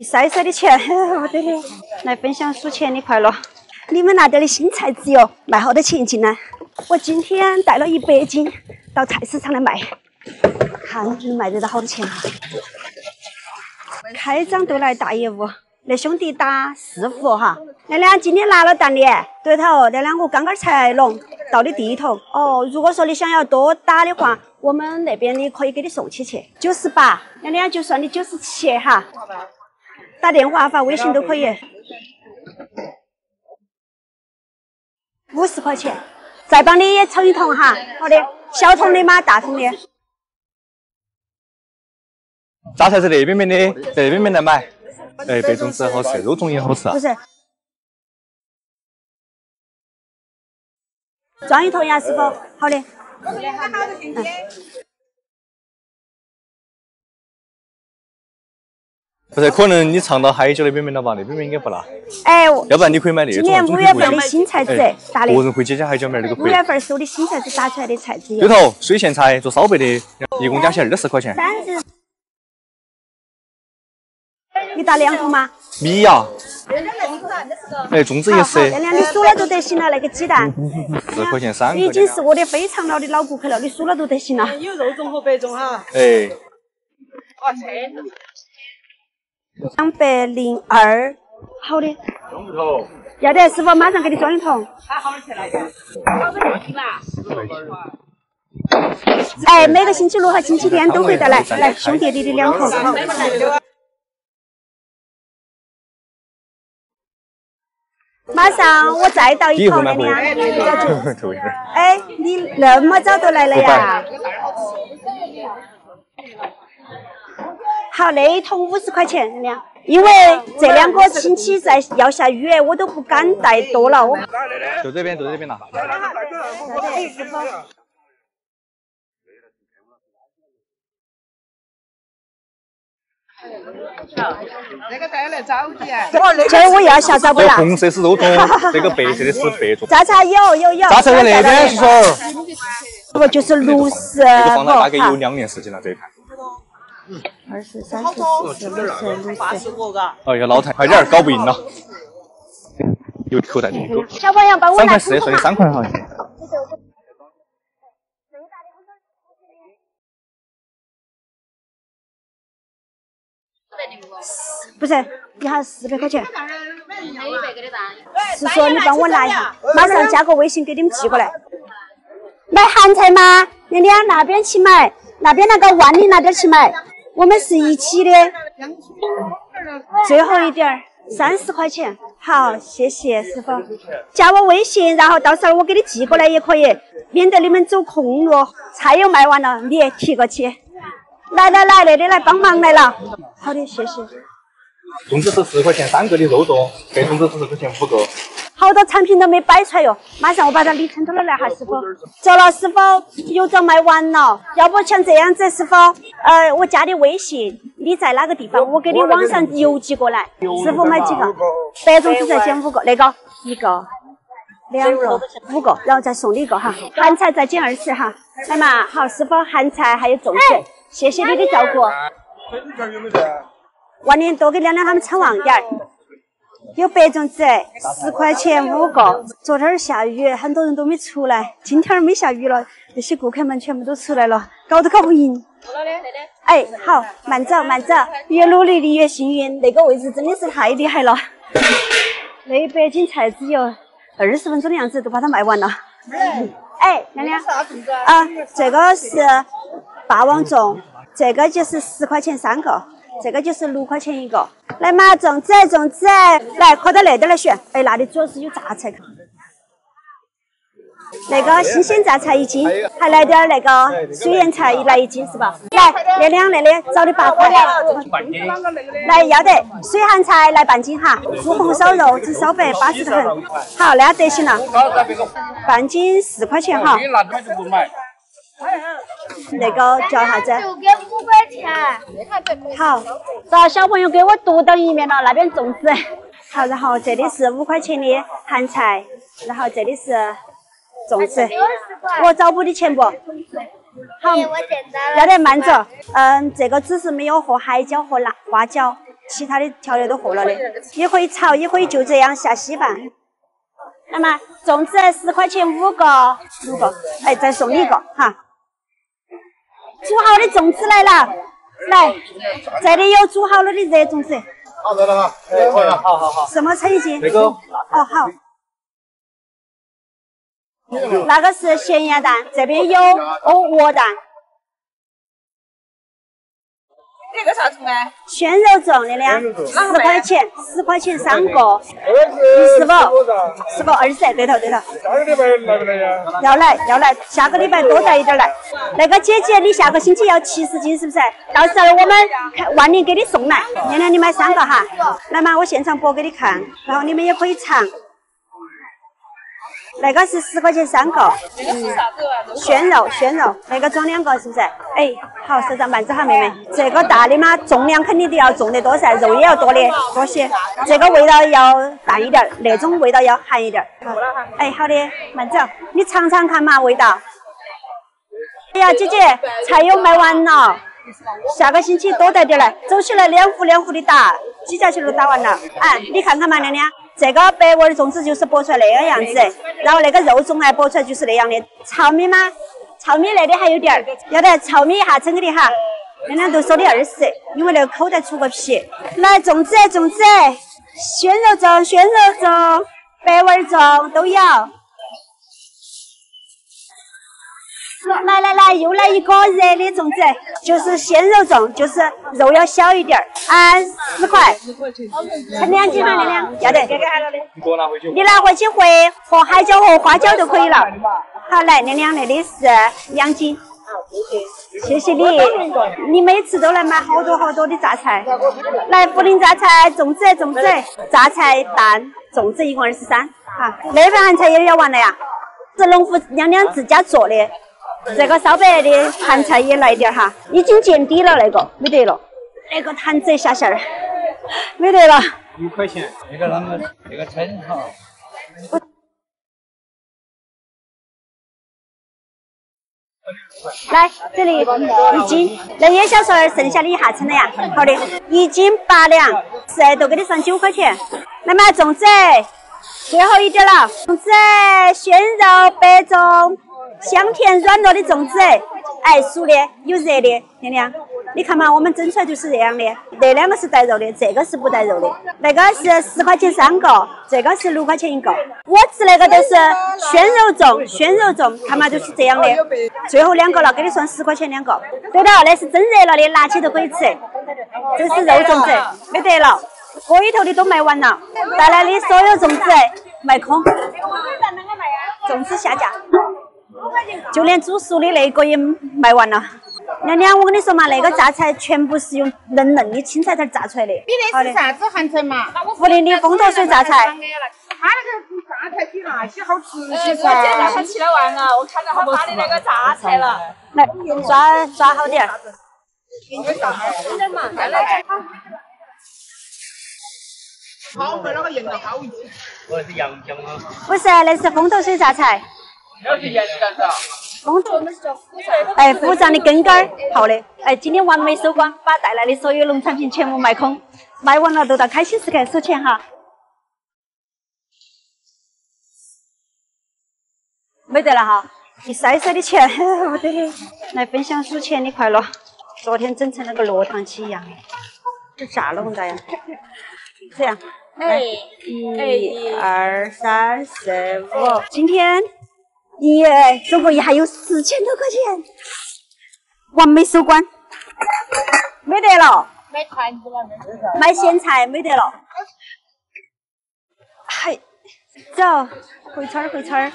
晒晒的钱，我的嘞！来分享数钱的快乐。你们那点的新菜籽油卖好多钱一斤呢？我今天带了一百斤到菜市场来卖，看能卖得到好多钱哈。开张都来大业务，那兄弟打四副哈。亮亮今天拿了单的，对头。亮亮我刚刚才弄到的地头。哦，如果说你想要多打的话，我们那边的可以给你送起去。九十八，亮亮就算你九十七哈。打电话发微信都可以。五十块钱，再帮你盛一桶哈。好的，小桶的吗？大桶的？榨菜是那边边的，那边边来买。哎，白粽子好吃，肉粽也好吃。不是。装一桶呀，师傅。好的。不是，可能你唱到海角那边面了吧？那边面应该不辣。哎，要不然你可以买那种。今年五月份的新菜籽，打的。个人会解解海角面那个。五月份是我的新菜籽打出来的菜籽。对头，水咸菜做烧白的，一共加起来二十块钱。三十。你打两桶吗？米呀。哎，粽子也是。亮亮，你输了就得行了，那个鸡蛋。四块钱三个。已经是我的非常老的老顾客了，你输了就得行了。有肉粽和白粽哈。哎。哇车。两百零二，好的。要得，师傅马上给你装一桶。哎，每个星期六和星期天都会带来，来兄弟，你的两桶。马上我再倒一桶给你啊！哎，你那么早都来了呀？好，那一桶五十块钱，怎么样？因为这两个星期在要下雨，我都不敢带多了。就这边，就这边了。那个带来着急啊！这我要下早不了。红色是肉粽，这个白色的是白粽。榨菜有有有。榨菜在那边，叔叔。不就是六十？这个放了大概有两年时间了，这一盘。二十三十四十五十六十。哎呀，老太，快点，搞不赢了。有口袋的。小朋友帮我拿三块四，三块好。不是，一下四百块钱。是说你帮我拿一下，马上加个微信给你们寄过来。买咸菜吗？亮亮那边去买，那边那个万里那边去买。我们是一起的，最后一点儿，三十块钱，好，谢谢师傅，加我微信，然后到时候我给你寄过来也可以，免得你们走空路，菜又卖完了，你也提过去。来来来，那里来帮忙来了，好的，谢谢。粽子是十块钱三个的肉粽，白粽子是十块钱五个。好多产品都没摆出来哟，马上我把它理清楚了来哈，师傅。走了，师傅，油枣卖完了，要不像这样子，师傅，呃，我加你微信，你在哪个地方，我给你网上邮寄过来。师傅买几个？白种子再减五个，那个一个、两个、五个，然后再送你一个哈。咸菜再减二十哈，来嘛，好，师傅，咸菜还有粽子，谢谢你的照顾。晚点多给亮亮他们称旺点儿。有白粽子，十块钱五个。昨天下雨，很多人都没出来。今天没下雨了，那些顾客们全部都出来了，搞都搞不赢。哎，好，慢走慢走，越努力你越幸运。那个位置真的是太厉害了。那一百斤菜只有二十分钟的样子，都把它卖完了。哎，亮亮，啊，这个是霸王粽，这个就是十块钱三个。这个就是六块钱一个，来嘛，粽子，粽子，来，靠到那点来选。哎，那里主要是有榨菜。那个新鲜榨菜一斤，还来点那个水盐菜，来一斤是吧？来，那两那里找的八块。来，要得，水咸菜来半斤哈，猪红烧肉只烧白，巴适得很。好，那得行了。半斤四块钱哈。那个叫啥子？就给五块钱。好，找小朋友给我读到一面了，那边粽子。好，然后这里是五块钱的咸菜，然后这里是粽子。我找补的钱不？好，要得慢走。嗯，这个只是没有和海椒和辣花椒，其他的调料都和了的，也可以炒，也可以就这样下稀饭。那么粽子十块钱五个，五个，哎，再送你一个哈。煮好的粽子来了，来，这里有煮好了的热粽子。好的了哈，哎，好了，好好好。什么称斤？那个，哦好。那个是咸鸭蛋，这边有哦鹅蛋。这个啥子呢？鲜肉粽的两十块钱，十块钱三个，二十五，十五二十，对头对头。下个礼拜来不来呀？要来要来，下个礼拜多带一点来。那个姐姐，你下个星期要七十斤是不是？到时候我们看万宁给你送来，娘娘你买三个哈。来嘛，我现场剥给你看，然后你们也可以尝。那个是十块钱三个，鲜肉鲜肉，那个装两个是不是？哎，好，手掌慢走哈，妹妹。这个大的嘛，重量肯定都要重得多噻，肉也要多的多些。这个味道要淡一点，那种味道要咸一点。好，哎，好的，慢走，你尝尝看嘛，味道。哎呀，姐姐，菜又卖完了，下个星期多带点来，走起来两壶两壶的打，几家去都打完了。哎，你看看嘛，娘娘。这个白味粽子就是剥出来那个样子，然后那个肉粽呢剥出来就是那样的。糙米吗？糙米那里还有点儿，要得糙米一下称给你哈。娘娘都说的二十，因为那个口袋出个皮。来粽子，粽子，鲜肉粽，鲜肉粽，白味粽都有。来来来，又来一个热的粽子，就是鲜肉粽，就是肉要小一点儿，按十块，称两斤嘛，亮亮，要得。你拿回去。回和海椒和花椒就可以了。好，来，亮亮，那里是两斤。谢谢你，你每次都来买好多好多的榨菜。来，涪陵榨菜，粽子，粽子，榨菜蛋，粽子一共二十三。好，那份咸菜也要完了呀，是农夫娘娘自家做的。这个烧白的盘菜也来点哈，已经见底了那个没得了，那个坛子下馅儿没得了。一块钱，那个啷个那个称哈？来这里一斤，那叶小孙儿剩下的一下称了呀？好的，一斤八两，是都给你算九块钱。来嘛，粽子，最后一点了，粽子鲜肉白粽。香甜软糯的粽子，哎，熟的有热的，亮亮，你看嘛，我们蒸出来就是这样的。那两个是带肉的，这个是不带肉的。那个是十块钱三个，这个是六块钱一个。我吃那个都是鲜肉粽，鲜肉粽，看嘛就是这样的。最后两个了，给你算十块钱两个。对的，那是蒸热了的，拿起都可以吃。这是肉粽子，没得了，锅里头的都卖完了，带来的所有粽子卖空。粽子下架。就连煮熟的那个也卖完了。娘娘，我跟你说嘛，那个榨菜全部是用嫩嫩的青菜头榨出来的。你那是啥子寒菜嘛？涪陵的风头水榨菜。他那个榨菜比那些好吃些噻。我今早上吃了完了，我看到他发的那个榨菜了。来，抓抓好点。真的嘛？再来好，那个盐要好一点。我是杨江啊。不是，那是风头水榨菜。哎，府藏的根根儿，好的。哎，今天完美收官，把带来的所有农产品全部卖空，卖完了都到开心时刻收钱哈。没得了哈，一塞塞的钱，不得的。来分享数钱的快乐，昨天整成那个落汤鸡一样，这咋弄的呀？这样，哎，一、二、三、四、五，今天。耶，总共还有四千多块钱，完美收官，没得了，买团子了，买咸菜没得了，嗨，走，回村儿回村儿。